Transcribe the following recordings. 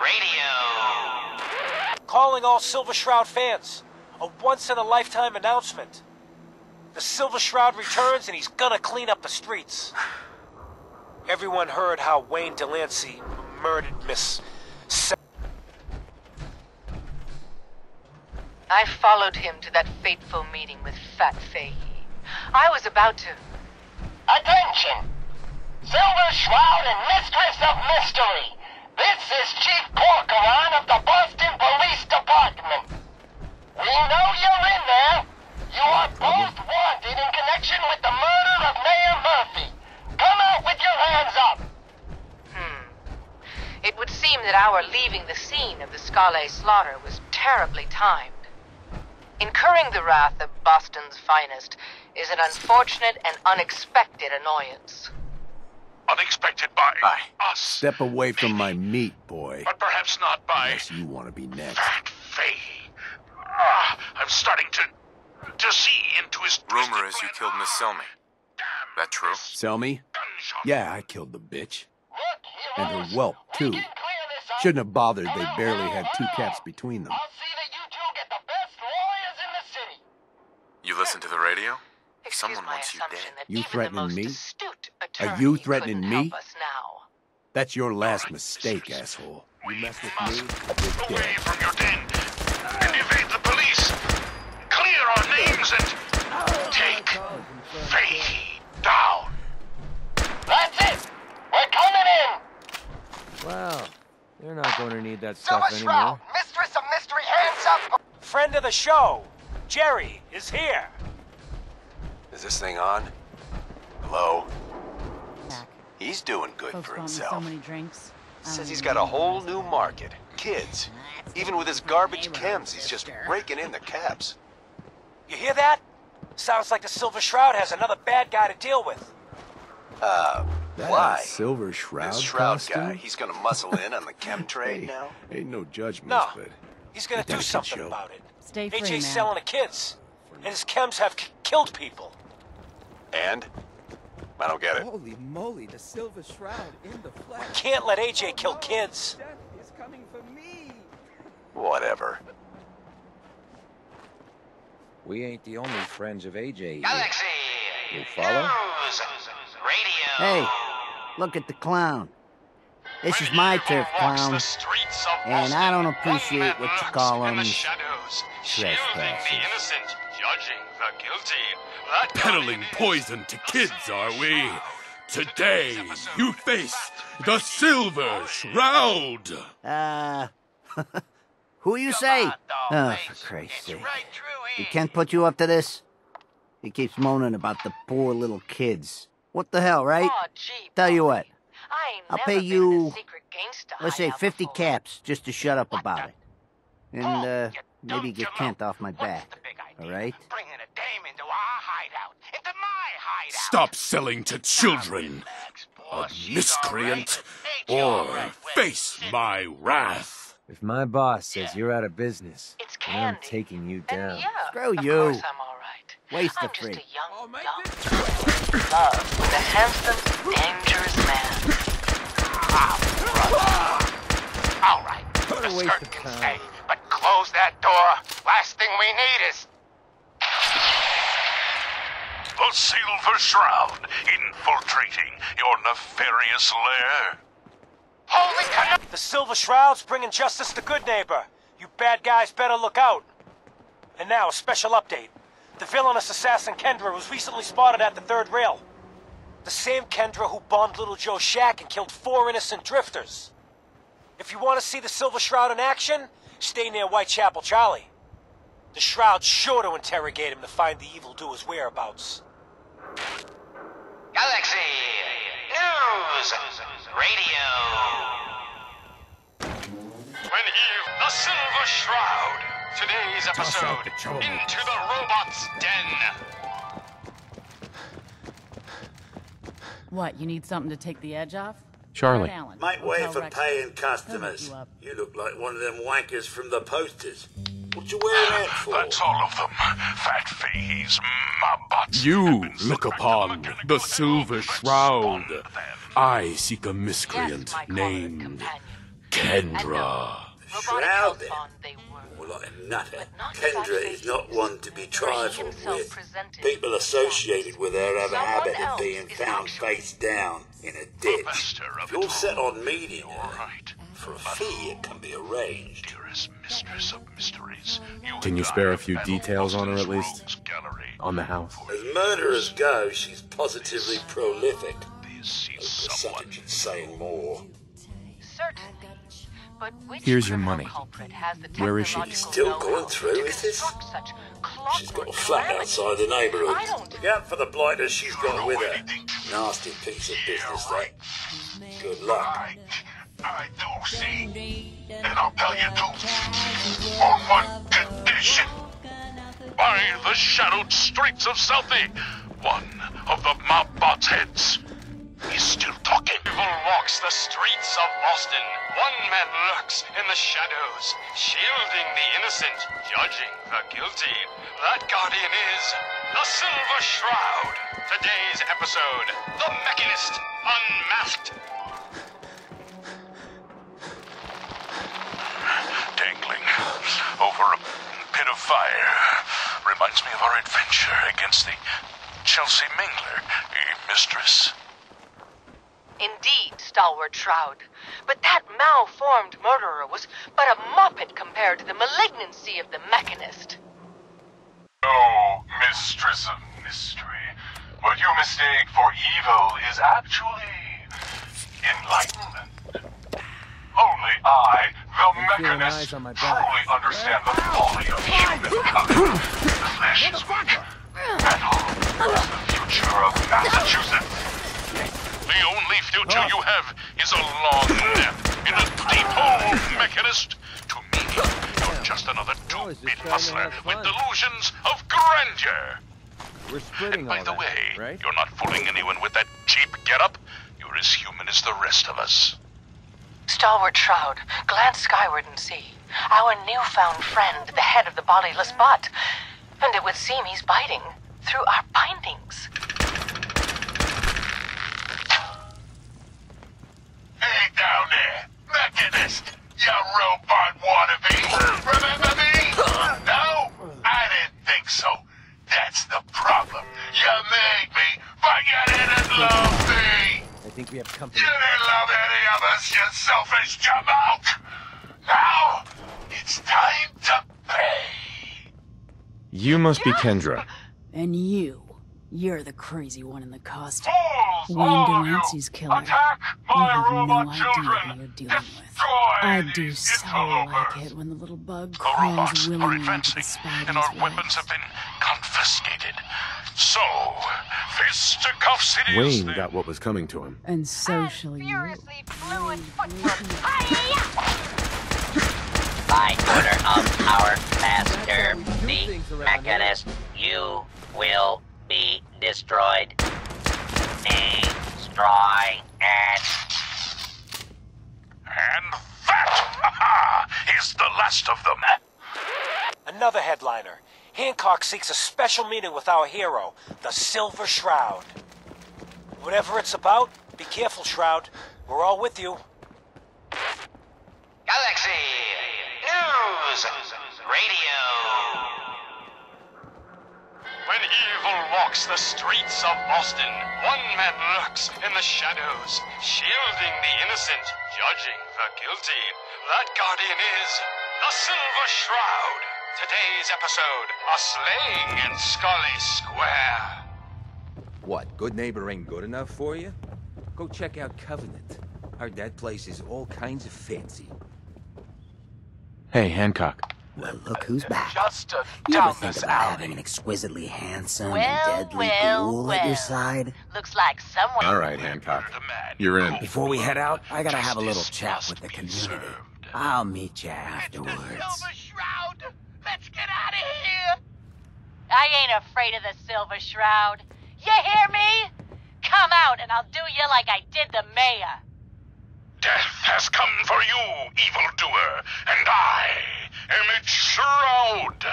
Radio. Calling all Silver Shroud fans. A once-in-a-lifetime announcement. The Silver Shroud returns and he's gonna clean up the streets. Everyone heard how Wayne Delancy murdered Miss... Sa- I followed him to that fateful meeting with Fat Fahey. I was about to. Attention! Silver Shroud and Mistress of Mystery! This is Chief Corcoran of the Boston Police Department. We know you're in there. You are both wanted in connection with the murder of Mayor Murphy. Come out with your hands up! Hmm. It would seem that our leaving the scene of the Scale slaughter was terribly timed. Incurring the wrath of Boston's finest is an unfortunate and unexpected annoyance. Unexpected by, Bye. us. Step away from my meat, boy. But perhaps not by Unless you want to be next. Fat Fahey. Ah, I'm starting to to see into his Rumor twisted is you plan. killed Miss Selmy. Damn That true? this Sell me? gunshot. Yeah, I killed the bitch. Look, And her whelp, too. can clear this up. Shouldn't have bothered. They barely had two hello. caps between them. I'll see that you two get the best lawyers in the city. You listen to the radio? Excuse Someone wants you assumption dead. You even threatening me? Are you threatening me? now. That's your last mistake, asshole. You mess with me, you're Away dead. from your den and evade the police. Clear our names and take Fahey down. That's it. We're coming in. Wow. They're not going to need that Silver stuff Shroud, anymore. Mistress of Mystery, hands up. Friend of the show, Jerry, is here. Is this thing on? Hello? Back. He's doing good Folks for bought me so himself. many drinks. Says he's got a whole new market. Kids. Even with his garbage chems, he's just raking in the caps. You hear that? Sounds like the Silver Shroud has another bad guy to deal with. Uh, That why? silver shroud This Shroud costume? guy, he's gonna muscle in on the chem trade Hey, now? Ain't no judgment, No. but He's gonna do something show. about it. Stay free, AJ's man. selling to kids. And his chems have k- killed people. And? I don't get it. Holy moly, the Silver Shroud in the flesh. Can't let AJ kill oh, kids. Death is coming for me. Whatever. We ain't the only friends of AJ. Galaxy. You follow? News. Radio. Hey, look at the clown. This is my turf, clown. And I don't appreciate what you call them trespassers. innocent, judging the guilty. Peddling poison to kids, are we? Today, you face the Silver Shroud. Uh, who you say? Oh, for Christ's sake. He can't put you up to this? He keeps moaning about the poor little kids. What the hell, right? Aw, gee, Tell you what, I ain't I'll pay been in a you, let's say 50 before. caps just to shut up about it. And, Oh, uh, maybe don't get you Kent know. off my What's back. the big into our hideout, into my hideout. Stop selling to children, Relax, a miscreant, all right. Ain't you all or right? Face sit my wrath. If my boss says you're out of business, It's I'm taking you And down. yeah, Screw of you. course I'm all right. Waste I'm of just a free. young, dumb, love with a handsome, dangerous man. All right. What a the waste skirt can stay, but close that door. Last thing we need is The Silver Shroud infiltrating your nefarious lair. holy cano- The Silver Shroud's bringing justice to Goodneighbor. You bad guys better look out. And now, a special update. The villainous assassin Kendra was recently spotted at the third rail. The same Kendra who bombed Little Joe Shack and killed four innocent drifters. If you want to see the Silver Shroud in action, stay near Whitechapel Charlie. The Shroud's sure to interrogate him to find the evildoer's whereabouts. Galaxy News Radio. When he, the Silver Shroud. Today's episode the into the robot's den. What, you need something to take the edge off? Charlie. Fred Allen, Make way for paying customers. you. You look like one of them wankers from the posters. What you wearing that for? That's all of them. Fat Fahey's Mobots. You look upon the Silver Shroud. I seek a miscreant my colored named companion. Kendra. Shroud then? More like a nutter. Kendra is not one to be trifled with. People associated with her have a habit of being found face down in a ditch. If you're set on meeting her, for a fee it can be arranged. Mistress of mysteries. Can you spare a few details on her at least? On the house? As murderers go, she's positively prolific. No percentage in saying more. Certainly. But which Here's your money. culprit has the Where is she? Still going through with this? She's got a flat outside the neighbourhood. Look out for the blighters she's got with her. Nasty piece of business, that. Good luck. I do see. And I'll tell you too. On one condition. By the shadowed streets of Southie, one of the mob bot's heads is still talking. Evil walks the streets of Boston. One man lurks in the shadows, shielding the innocent, judging the guilty. That guardian is the Silver Shroud. Today's episode The Mechanist Unmasked. Over a pit of fire reminds me of our adventure against the Chelsea Mingler, eh, mistress. Indeed, stalwart Shroud. But that malformed murderer was but a muppet compared to the malignancy of the mechanist. Oh, mistress of mystery. What you mistake for evil is actually enlightenment. Only I, the mechanist, truly understand the folly of humankind. The flesh is weak. Metal is the future of Massachusetts. The only future you have is a long death in a deep hole, mechanist. To me, you're just another two-bit hustler with delusions of grandeur. We're splitting And by the that, way, right? you're not fooling anyone with that cheap getup. You're as human as the rest of us. Stalwart Shroud, glance skyward and see. Our newfound friend, the head of the bodiless butt. And it would seem he's biting through our bindings. Hey down there, Mechanist, you robot wannabe. Remember me? No? I didn't think so. That's the problem. You made me, but you didn't love me. I think we have company. You didn't love any of us, you selfish jamoke. Now, it's time to pay. You must be Kendra. And you, you're the crazy one in the costume. Fools, Wayne all of. Delancy's killer. Attack You have no robot idea children. what you're dealing with. I do so like it when the little bug The crawls robots are willingly into advancing, the spider's and our webs. weapons have been confiscated. So, fisticuffs it is Wayne then. got what was coming to him. And so shall you. By order of our master, the Mechanist, you will be destroyed. Destroy and And that is the last of them. Another headliner. Hancock seeks a special meeting with our hero, the Silver Shroud. Whatever it's about, be careful, Shroud. We're all with you. Galaxy News Radio. When evil walks the streets of Boston, one man lurks in the shadows, shielding the innocent, judging the guilty. That guardian is the Silver Shroud. Today's episode, a slaying in Scollay Square. What, Goodneighbor ain't good enough for you? Go check out Covenant. Heard that place is all kinds of fancy. Hey, Hancock. Well, look who's back. Just to You ever think this about alley. having an exquisitely handsome Well, and deadly well, ghoul at your side? Looks like someone. All right, Hancock. You're in. Before we head out, I gotta have a little chat with the community. I'll meet you afterwards. Silver Shroud, let's get out of here. I ain't afraid of the Silver Shroud. You hear me? Come out and I'll do you like I did the mayor. Death has come for you, evildoer, and I am its shroud.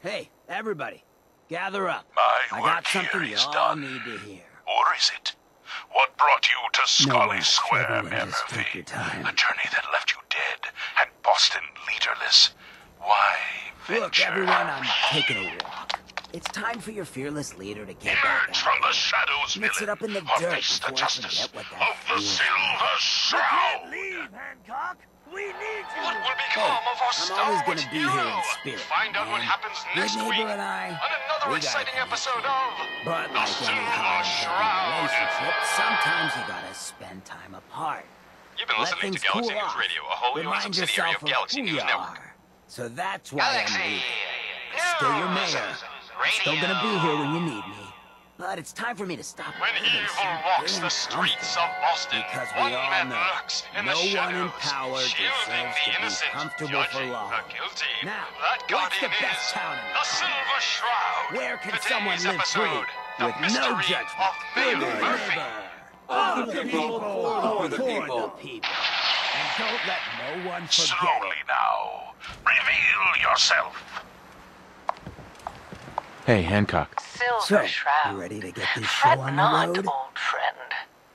Hey, everybody, gather up. My I got something here you all done. need to hear. Or is it? What brought you to Scollay No, Square, Murphy? A journey that left you dead and Boston leaderless. Why venture? Look, everyone, I'm taking a walk. It's time for your fearless leader to get back Emerge out. from the shadows, Mix it up in the or dirt face the justice forget what that of the Silver Shroud. Hancock! We need you! What will become of our I'm always gonna be here in spirit, Find out what happens next neighbor week and I, on another we exciting it. episode of But The like any Silver Shroud. relationship, sometimes you gotta spend time apart. You've been Let listening to Galaxy cool News off. Radio, a wholly owned subsidiary of Galaxy News you Network. are. So that's why I'm Galaxy leaving. Still your mayor. I'm still gonna be here when you need me. But it's time for me to stop. When living evil so walks the streets of. Boston, Because we one all man know lurks in no the one in power shielding deserves the to be innocent, comfortable for judging long. the guilty. Now, that what's guardian the best is town in the Silver Shroud. Where can Today's someone live free episode, the with no mystery judgment? of Mayor Good Murphy. neighbor. Of the people, for the people. And don't let no one forget Slowly now. Reveal yourself. Hey, Hancock. Silver So, Shroud. you ready to get this show Fret on not, the road? old friend.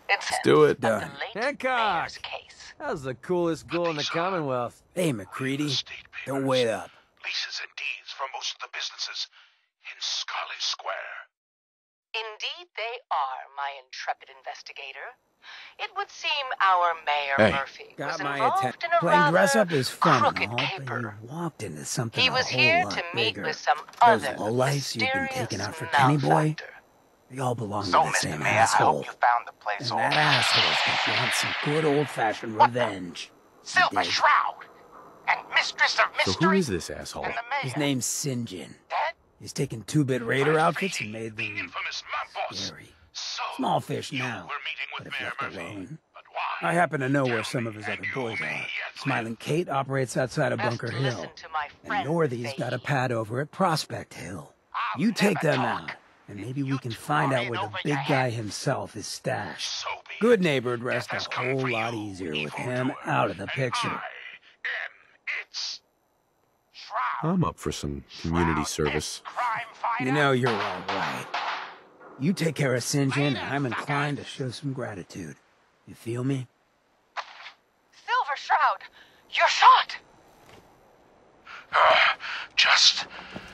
It's Let's do it. Done. Hancock! mayor's case. How's the coolest ghoul in the Commonwealth? Hey, MacCready. Don't wait up. Leases and deeds for most of the businesses in Scollay Square. Indeed, they are, my intrepid investigator. It would seem our Mayor Hey. Murphy Got was my involved attention. in a Playing rather dress up is fun crooked caper. you walked into something He a was whole here lot to meet bigger. with some other Those other lowlifes you've been mysterious taking out for Kenny Boy, malefactor. they all belong So, to the Mr. same Mayor, I asshole. hope you found the place And all that asshole's gonna want some good old-fashioned revenge. Silver Dig. Shroud and Mistress of Mystery. So Mystery who is this asshole? and the mayor. His name's Sinjin. Dead? He's taken two-bit raider outfits and made The them infamous Mampos. scary. So, Small fish you now, were meeting but with if Mayor left Murphy. alone. But why? I happen to know where some of his other boys are. Smiling Kate operates outside of Best Bunker Hill. to my And friend Northy's got a pad over at Prospect Hill. I'll You take them talk. out, and maybe we can find out where the big guy head. himself is stashed. So Good it. neighbor would rest a whole lot you, easier with evildoer, him out of the picture. I am its I'm up for some community Shroud, service. You know, you're all right. You take care of Sinjin, and I'm inclined to show some gratitude. You feel me? Silver Shroud, you're shot! Uh, just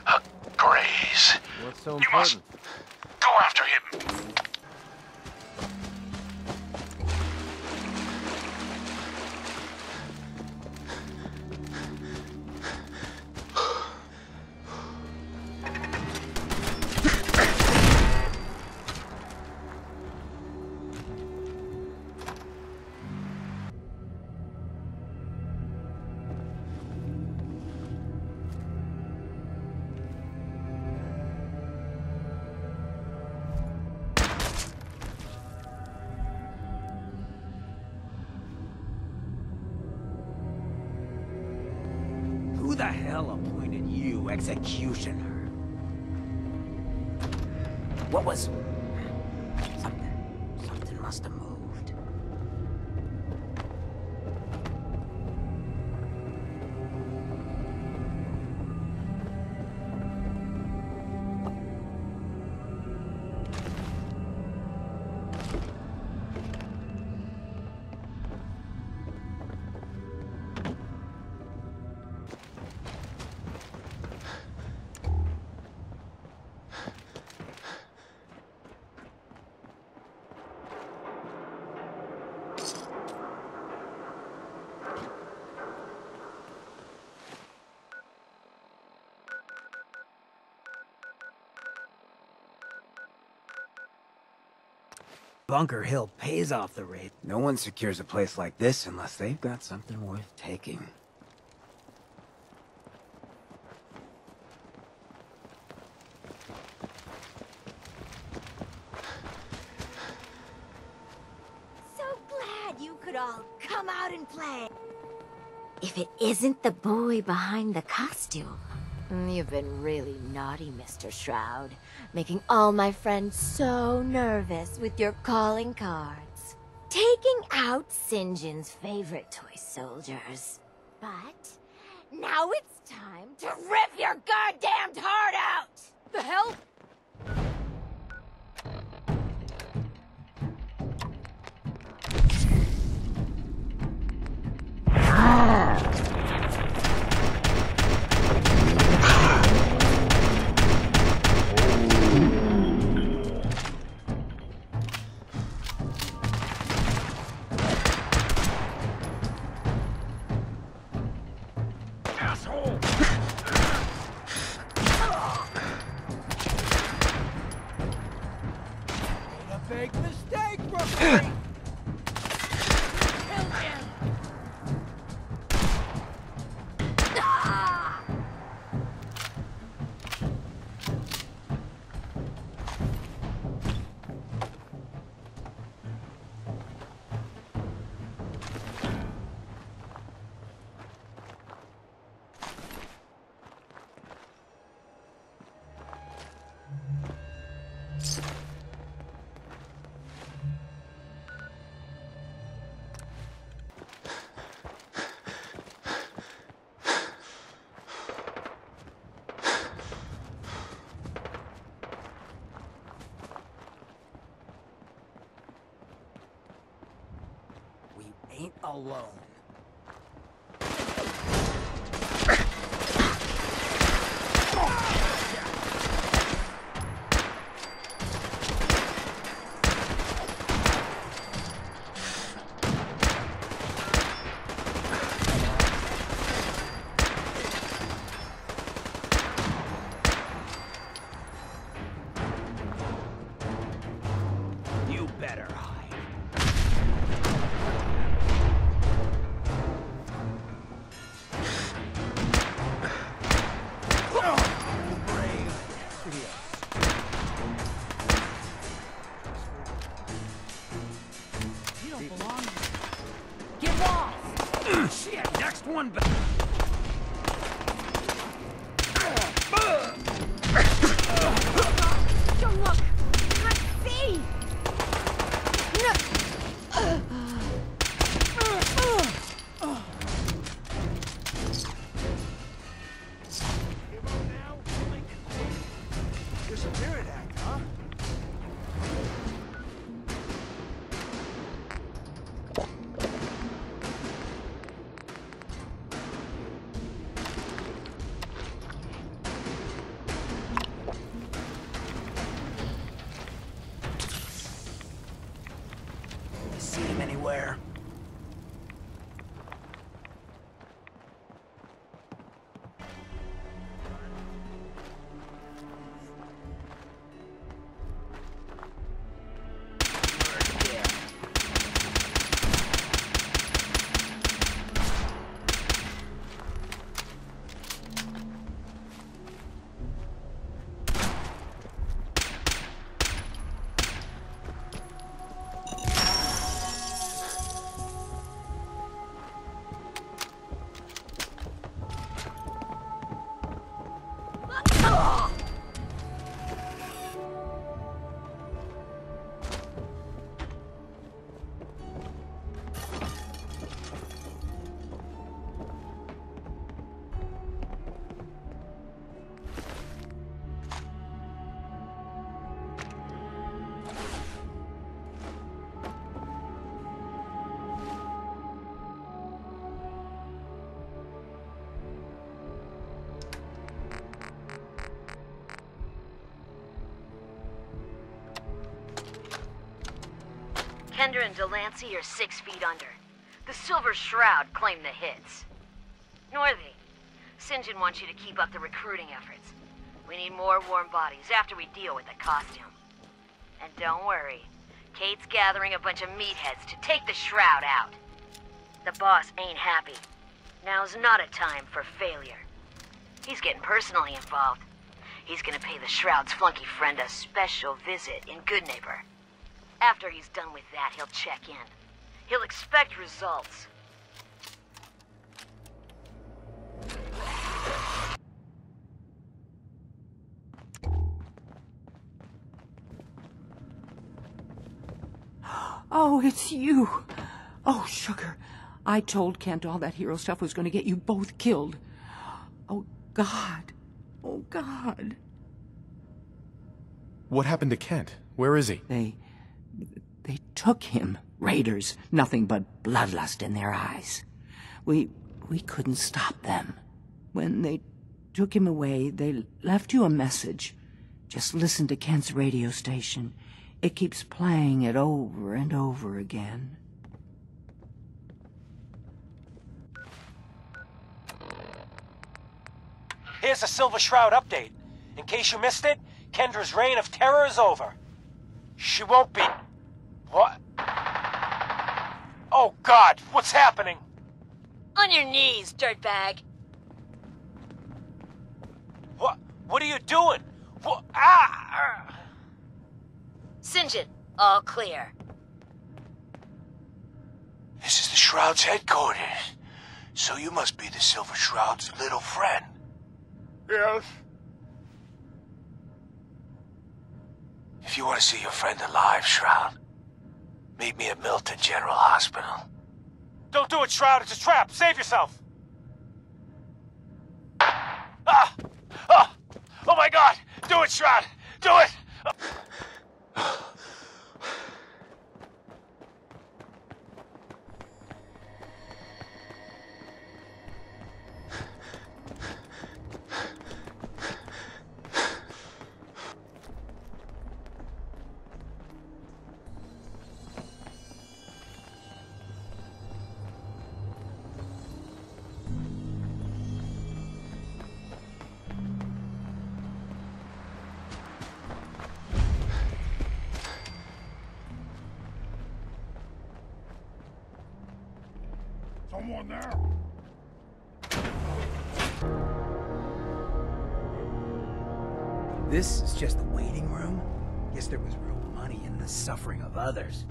a graze. What's so You must go after him. Bunker Hill pays off the raid. No one secures a place like this unless they've got something worth taking. So glad you could all come out and play. If it isn't the boy behind the costume. Mm, you've been really naughty, Mr. Shroud. Making all my friends so nervous with your calling cards. Taking out Sinjin's favorite toy soldiers. But now it's time to rip your goddamned heart out! The hell? Big mistake, Brooklyn! Alone. You're And Delancy are six feet under. The Silver Shroud claim the hits. Northy, Sinjin wants you to keep up the recruiting efforts. We need more warm bodies after we deal with the costume. And don't worry, Kate's gathering a bunch of meatheads to take the Shroud out. The boss ain't happy. Now's not a time for failure. He's getting personally involved. He's gonna pay the Shroud's flunky friend a special visit in Goodneighbor. After he's done with that, he'll check in. He'll expect results. Oh, it's you. Oh, sugar. I told Kent all that hero stuff was going to get you both killed. Oh, God. Oh, God. What happened to Kent? Where is he? They. They took him. Raiders. Nothing but bloodlust in their eyes. We. We couldn't stop them. When they took him away, they left you a message. Just listen to Kent's radio station. It keeps playing it over and over again. Here's a Silver Shroud update. In case you missed it, Kendra's reign of terror is over. She won't be... What? Oh, God, what's happening? On your knees, dirtbag. What? What are you doing? What? Ah! Sinjin, all clear. This is the Shroud's headquarters. So you must be the Silver Shroud's little friend. Yes. If you want to see your friend alive, Shroud, meet me at Milton General Hospital. Don't do it, Shroud. It's a trap. Save yourself. Ah! Ah! Oh my god! Do it, Shroud! Do it! Someone there? This is just the waiting room? Guess there was real money in the suffering of others.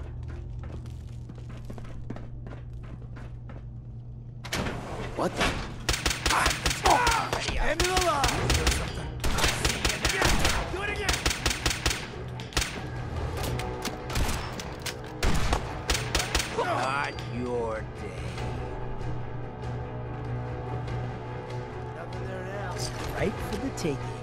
What the? Right for the taking.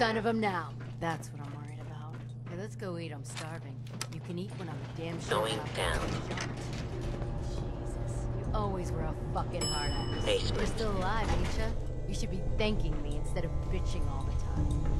Sign of him now. That's what I'm worried about. Hey, let's go eat. I'm starving. You can eat when I'm damn sure. Going down. Jesus, you always were a fucking hard ass. Basement. You're still alive, ain't ya? You should be thanking me instead of bitching all the time.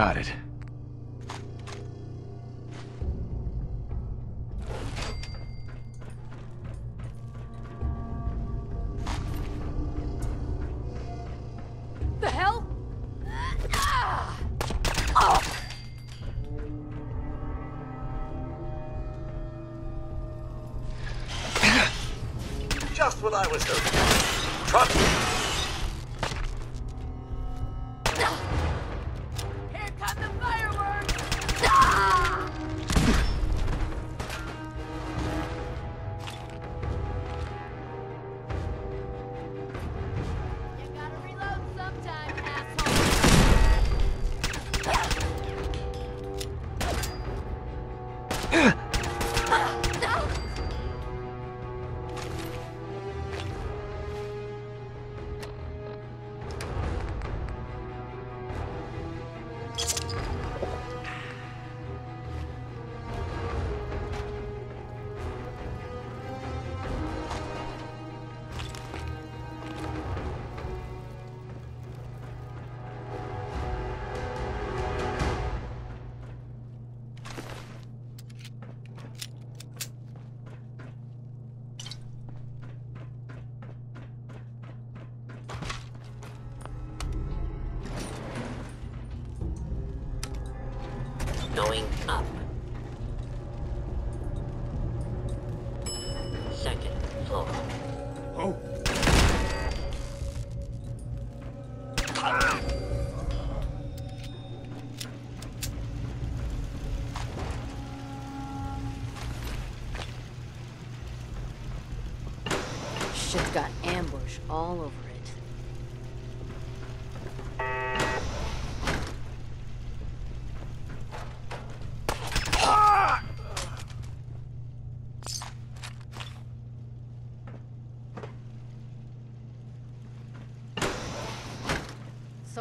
Got it. The hell? Just what I was hoping. Trust me. Going up. Second floor. Oh. Shit's got ambush all over it.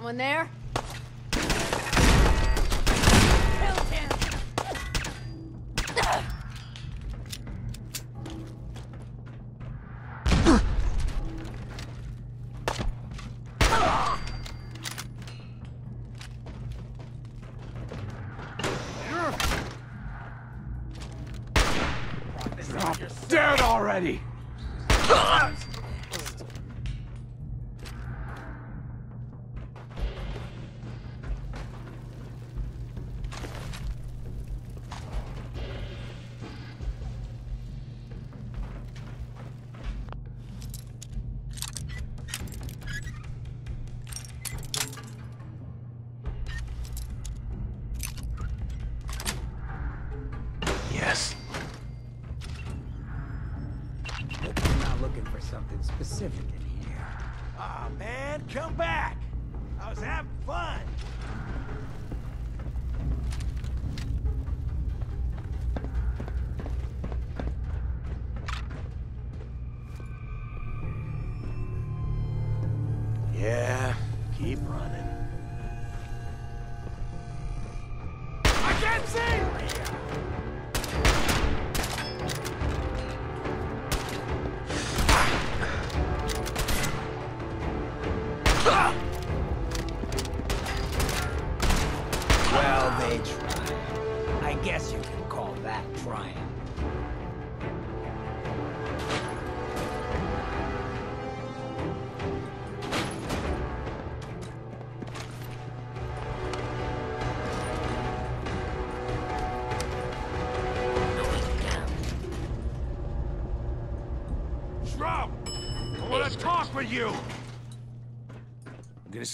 Someone there? Dead already!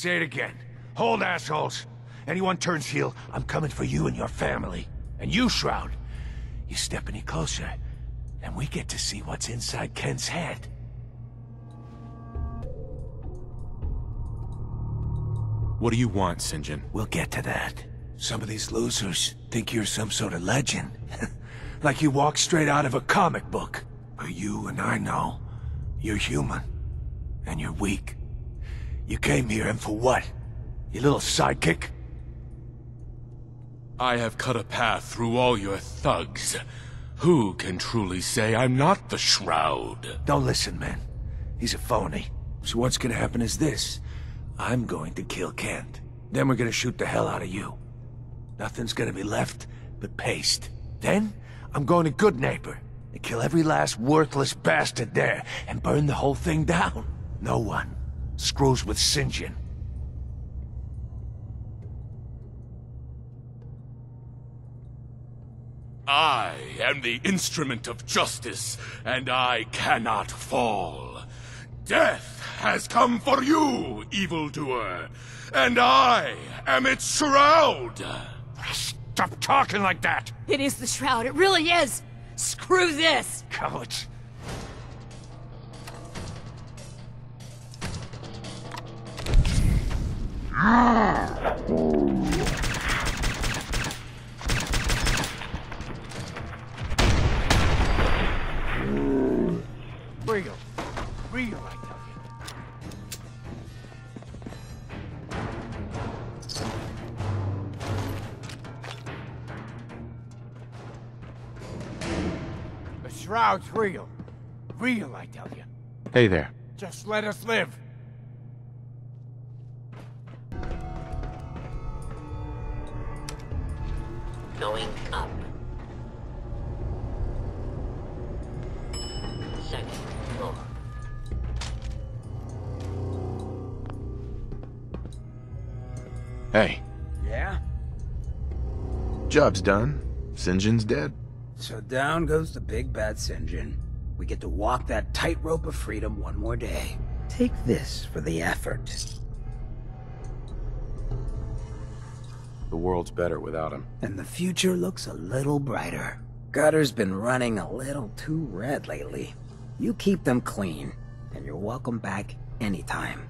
Say it again. Hold, assholes! Anyone turns heel, I'm coming for you and your family. And you, Shroud, you step any closer, and we get to see what's inside Ken's head. What do you want. John? We'll get to that. Some of these losers think you're some sort of legend. like you walked straight out of a comic book. But you and I know, you're human. And you're weak. You came here and for what? You little sidekick? I have cut a path through all your thugs. Who can truly say I'm not the Shroud? Don't listen, man. He's a phony. So what's gonna happen is this. I'm going to kill Kent. Then we're gonna shoot the hell out of you. Nothing's gonna be left but paste. Then, I'm going to Goodneighbor and kill every last worthless bastard there and burn the whole thing down. No one screws with Sinjin. I am the instrument of justice, and I cannot fall. Death has come for you, evildoer, and I am its shroud. Stop talking like that! It is the Shroud, it really is! Screw this! Cowards. Real. Real, I tell you. The Shroud's real. Real, I tell you. Hey there. Just let us live. Going up. Second floor. Hey, Yeah? Job's done. Sinjin's dead. So down goes the big bad Sinjin. We get to walk that tightrope of freedom one more day. Take this for the effort. The world's better without him. And the future looks a little brighter. Gutter's been running a little too red lately. You keep them clean, and you're welcome back anytime.